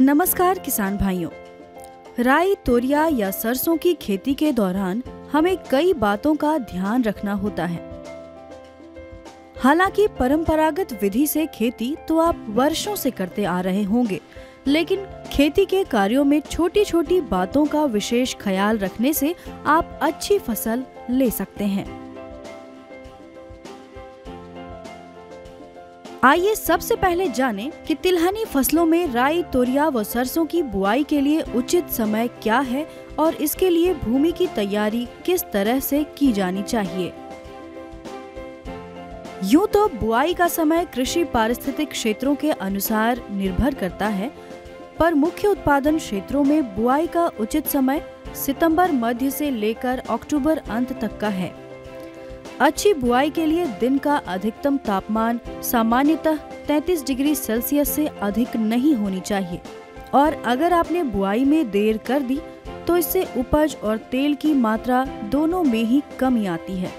नमस्कार किसान भाइयों। राई, तोरिया या सरसों की खेती के दौरान हमें कई बातों का ध्यान रखना होता है। हालाँकि परंपरागत विधि से खेती तो आप वर्षों से करते आ रहे होंगे, लेकिन खेती के कार्यों में छोटी छोटी बातों का विशेष ख्याल रखने से आप अच्छी फ़सल ले सकते हैं। आइए सबसे पहले जानें कि तिलहनी फ़सलों में राई, तोरिया व सरसों की बुआई के लिए उचित समय क्या है और इसके लिए भूमि की तैयारी किस तरह से की जानी चाहिए। यूँ तो बुआई का समय कृषि पारिस्थितिक क्षेत्रों के अनुसार निर्भर करता है, पर मुख्य उत्पादन क्षेत्रों में बुआई का उचित समय सितंबर मध्य से लेकर अक्टूबर अंत तक का है। अच्छी बुआई के लिए दिन का अधिकतम तापमान सामान्यतः 33 डिग्री सेल्सियस से अधिक नहीं होनी चाहिए। और अगर आपने बुआई में देर कर दी तो इससे उपज और तेल की मात्रा दोनों में ही कमी आती है।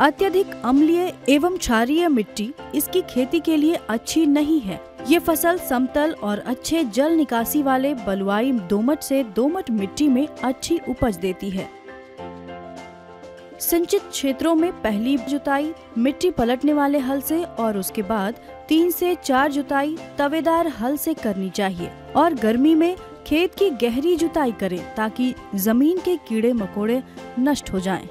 अत्यधिक अम्लीय एवं क्षारीय मिट्टी इसकी खेती के लिए अच्छी नहीं है। ये फ़सल समतल और अच्छे जल निकासी वाले बलुआई दोमट से दोमट मिट्टी में अच्छी उपज देती है। सिंचित क्षेत्रों में पहली जुताई, मिट्टी पलटने वाले हल से और उसके बाद तीन से चार जुताई तवेदार हल से करनी चाहिए और गर्मी में खेत की गहरी जुताई करें ताकि ज़मीन के कीड़े मकोड़े नष्ट हो जाएँ।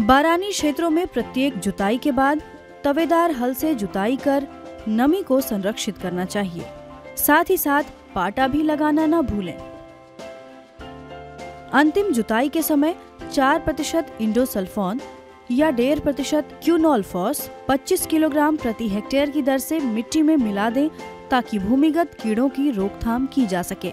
बारानी क्षेत्रों में प्रत्येक जुताई के बाद तवेदार हल से जुताई कर नमी को संरक्षित करना चाहिए साथ ही साथ पाटा भी लगाना न भूलें अंतिम जुताई के समय चार प्रतिशत इंडोसल्फोन या डेढ़ प्रतिशत क्यूनोल्फॉस 25 किलोग्राम प्रति हेक्टेयर की दर से मिट्टी में मिला दें ताकि भूमिगत कीड़ों की रोकथाम की जा सके।